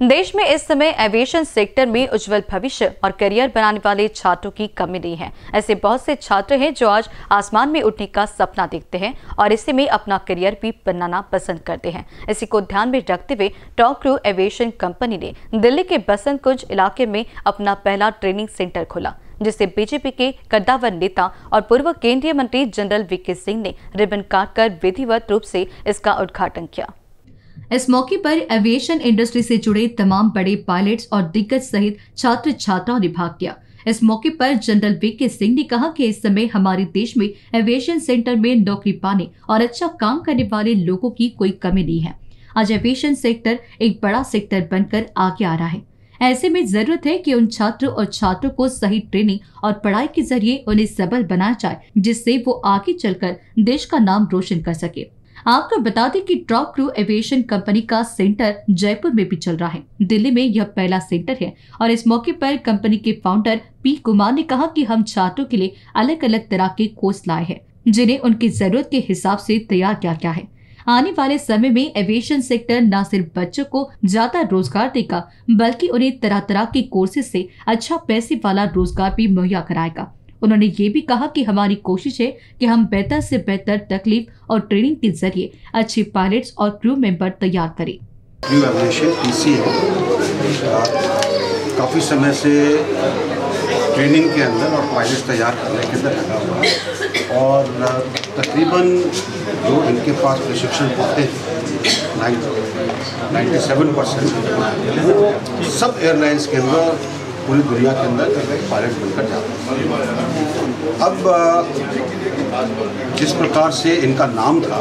देश में इस समय एविएशन सेक्टर में उज्जवल भविष्य और करियर बनाने वाले छात्रों की कमी नहीं है। ऐसे बहुत से छात्र हैं जो आज आसमान में उठने का सपना देखते हैं और इसी में अपना करियर भी बनाना पसंद करते हैं। इसी को ध्यान में रखते हुए टॉप क्रू एविएशन कंपनी ने दिल्ली के बसंत कुंज इलाके में अपना पहला ट्रेनिंग सेंटर खोला जिसे बीजेपी के कद्दावर नेता और पूर्व केंद्रीय मंत्री जनरल वीके सिंह ने रिबन काटकर विधिवत रूप से इसका उद्घाटन किया। इस मौके पर एविएशन इंडस्ट्री से जुड़े तमाम बड़े पायलट्स और दिग्गज सहित छात्र छात्राओं ने भाग लिया। इस मौके पर जनरल वीके सिंह ने कहा कि इस समय हमारे देश में एविएशन सेंटर में नौकरी पाने और अच्छा काम करने वाले लोगों की कोई कमी नहीं है। आज एविएशन सेक्टर एक बड़ा सेक्टर बनकर आगे आ रहा है। ऐसे में ज़रूरत है कि उन छात्रों और छात्रों को सही ट्रेनिंग और पढ़ाई के ज़रिए उन्हें सबल बनाया जाए, जिससे वो आगे चलकर देश का नाम रोशन कर सके। आपको बता दें कि टॉप क्रू एविएशन कंपनी का सेंटर जयपुर में भी चल रहा है। दिल्ली में यह पहला सेंटर है और इस मौके पर कंपनी के फाउंडर पी कुमार ने कहा कि हम छात्रों के लिए अलग अलग तरह के कोर्स लाए हैं, जिन्हें उनकी ज़रूरत के हिसाब से तैयार किया गया है। आने वाले समय में एविएशन सेक्टर न सिर्फ़ बच्चों को ज़्यादा रोज़गार देगा, बल्कि उन्हें तरह तरह के कोर्सेज से अच्छा पैसे वाला रोज़गार भी मुहैया कराएगा। उन्होंने ये भी कहा कि हमारी कोशिश है कि हम बेहतर से बेहतर तकलीफ़ और ट्रेनिंग के ज़रिए अच्छे पायलट्स और क्रू मेंबर तैयार करें। काफ़ी समय से ट्रेनिंग के अंदर और पायलट तैयार करने के अंदर लगा हुआ और तकरीबन जो इनके पास प्रशिक्षण होते हैं नाइन्टी सेवन परसेंट, सब एयरलाइंस के अंदर पूरी दुनिया के अंदर पायलट बनकर जाते अब जिस प्रकार से इनका नाम था,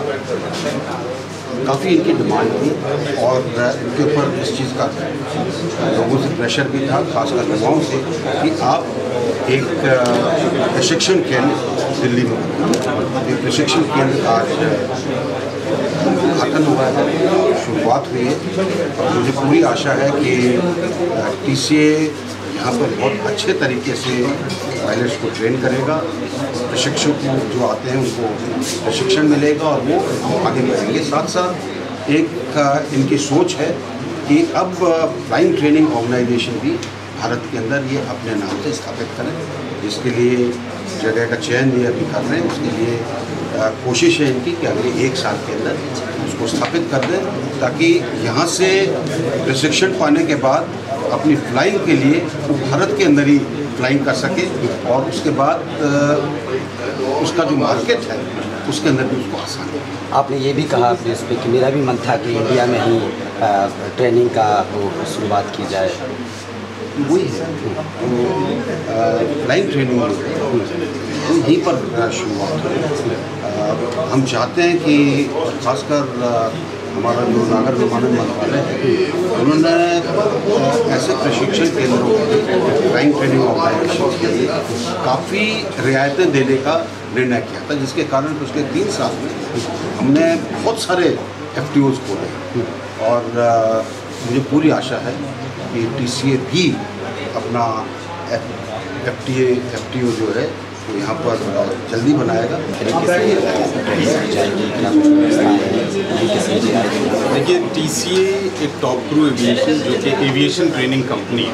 काफ़ी इनकी डिमांड थी और इनके ऊपर इस चीज़ का लोगों से प्रेशर भी था, खासकर युवाओं से, कि आप एक प्रशिक्षण केंद्र दिल्ली में एक प्रशिक्षण केंद्र आज उद्घाटन हुआ है, शुरुआत हुई है। मुझे पूरी आशा है कि टी यहाँ पर बहुत अच्छे तरीके से पायलट्स को ट्रेन करेगा। प्रशिक्षक जो आते हैं, उनको प्रशिक्षण मिलेगा और वो आगे बढ़ेंगे। साथ साथ एक इनकी सोच है कि अब फ्लाइंग ट्रेनिंग ऑर्गेनाइजेशन भी भारत के अंदर ये अपने नाम से स्थापित करें, जिसके लिए जगह का चयन ये अभी कर रहे हैं। उसके लिए कोशिश है इनकी कि अगले एक साल के अंदर उसको स्थापित कर दें, ताकि यहाँ से प्रशिक्षण पाने के बाद अपनी फ्लाइंग के लिए वो भारत के अंदर ही फ्लाइंग कर सके और उसके बाद उसका जो मार्केट है उसके अंदर भी उसको आसान आपने ये भी कहा अपने इस पर कि मेरा भी मन था कि इंडिया में ही ट्रेनिंग का वो शुरुआत की जाए। वही है। फ्लाइंग ट्रेनिंग यहीं पर शुरुआत हम चाहते हैं कि खासकर हमारा जो नागर विमानन मंत्रालय है, उन्होंने ऐसे प्रशिक्षण केंद्रों फ्लाइंग ट्रेनिंग ऑर्गेनाइजेशन के लिए काफ़ी रियायतें देने का निर्णय किया था, जिसके कारण पिछले तीन साल में हमने बहुत सारे एफ़ टी ओज़ खोले और मुझे पूरी आशा है कि टी सी ए भी अपना F T A F T O जो है तो यहाँ पर जल्दी बनाएगा। देखिए टी सी एक टॉप क्रू एविएशन जो कि एविएशन ट्रेनिंग कंपनी है।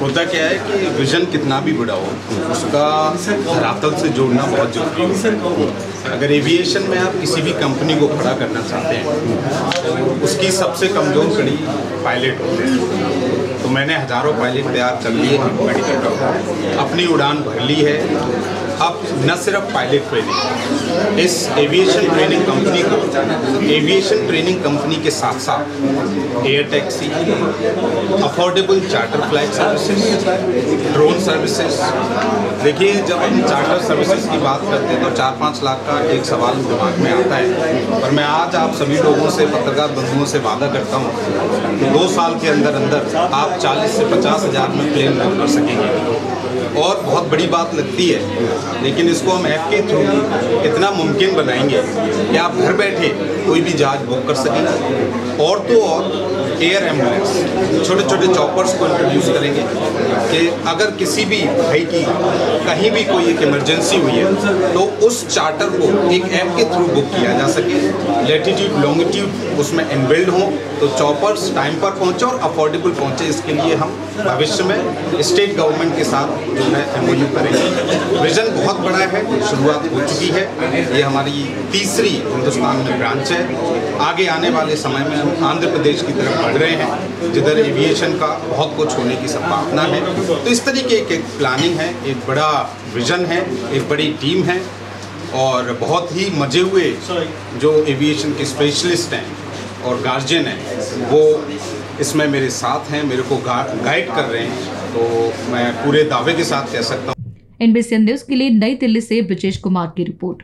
होता क्या है कि विजन कितना भी बड़ा हो उसका धरातल से जोड़ना बहुत ज़रूरी है। अगर एविएशन में आप किसी भी कंपनी को खड़ा करना चाहते हैं तो उसकी सबसे कमज़ोर कड़ी पायलट होते हैं। मैंने हज़ारों पायलट तैयार कर लिए हैं मेडिकल डॉक्टर अपनी उड़ान भर ली है। अब न सिर्फ़ पायलट ट्रेनिंग इस एविएशन ट्रेनिंग कंपनी को एविएशन ट्रेनिंग कंपनी के साथ साथ air taxi affordable charter flight services drone services देखिए, जब हम चार्टर सर्विसेज़ की बात करते हैं तो चार पाँच लाख का एक सवाल दिमाग में आता है पर मैं आज आप सभी लोगों से, पत्रकार बंधुओं से वादा करता हूँ, कि दो साल के अंदर अंदर आप चालीस से पचास हज़ार में प्लेन बुक कर सकेंगे। और बहुत बड़ी बात लगती है लेकिन इसको हम ऐप के थ्रू इतना मुमकिन बनाएँगे कि आप घर बैठे कोई भी जहाज़ बुक कर सकें। और तो और एयर एंबुलेंस छोटे छोटे चॉपर्स को इंट्रोड्यूस करेंगे कि अगर किसी भी भाई की कहीं भी कोई एक इमरजेंसी हुई है तो उस चार्टर को एक ऐप के थ्रू बुक किया जा सके। लेटीट्यूड लॉन्गिट्यूड उसमें इनबिल्ड हो तो चॉपर्स टाइम पर पहुँचे और अफोर्डेबल पहुँचे। इसके लिए हम भविष्य में स्टेट गवर्नमेंट के साथ जो है एम करेंगे। विजन बहुत बड़ा है, शुरुआत हो चुकी है। ये हमारी तीसरी हिंदुस्तान में ब्रांच है। आगे आने वाले समय में हम आंध्र प्रदेश की तरफ़ बढ़ रहे हैं, जिधर एविएशन का बहुत कुछ होने की संभावना है। तो इस तरीके की एक प्लानिंग है, एक बड़ा विजन है, एक बड़ी टीम है, और बहुत ही मज़े हुए जो एविएशन के स्पेशलिस्ट हैं और गार्जियन हैं, वो इसमें मेरे साथ हैं, मेरे को गाइड कर रहे हैं। तो मैं पूरे दावे के साथ कह सकता हूँ। एनबीसी न्यूज़ के लिए नई दिल्ली से ब्रजेश कुमार की रिपोर्ट।